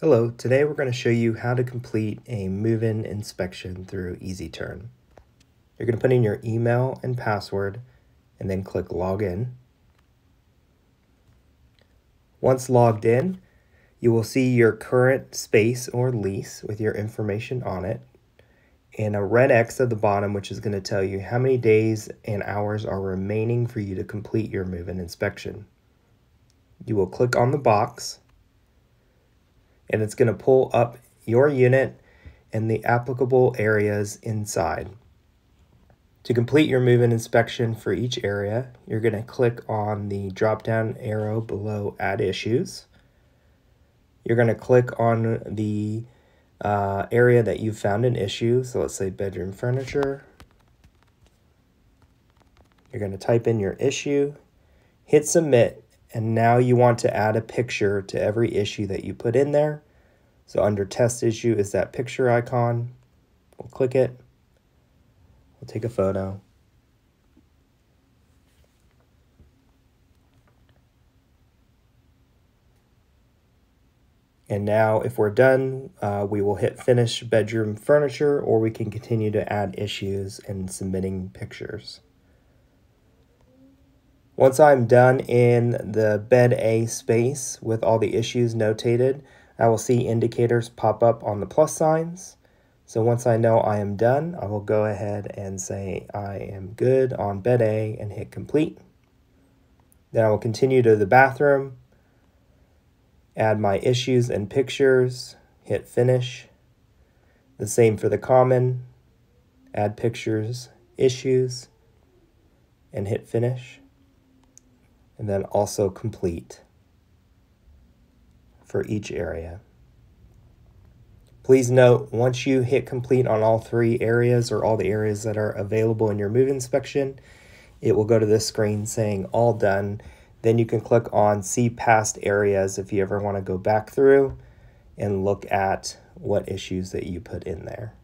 Hello, today we're going to show you how to complete a move-in inspection through EZTurn. You're going to put in your email and password and then click login. Once logged in, you will see your current space or lease with your information on it and a red X at the bottom which is going to tell you how many days and hours are remaining for you to complete your move-in inspection. You will click on the box and it's going to pull up your unit and the applicable areas inside. To complete your move-in inspection for each area, you're going to click on the drop-down arrow below Add Issues. You're going to click on the uh, area that you found an issue. So let's say bedroom furniture. You're going to type in your issue, hit submit, and now you want to add a picture to every issue that you put in there. So under test issue is that picture icon. We'll click it. We'll take a photo. And now if we're done, uh, we will hit finish bedroom furniture or we can continue to add issues and submitting pictures. Once I'm done in the bed A space with all the issues notated, I will see indicators pop up on the plus signs. So once I know I am done, I will go ahead and say I am good on bed A and hit complete. Then I will continue to the bathroom, add my issues and pictures, hit finish. The same for the common, add pictures, issues, and hit finish and then also complete for each area. Please note, once you hit complete on all three areas or all the areas that are available in your move inspection, it will go to this screen saying all done. Then you can click on see past areas if you ever want to go back through and look at what issues that you put in there.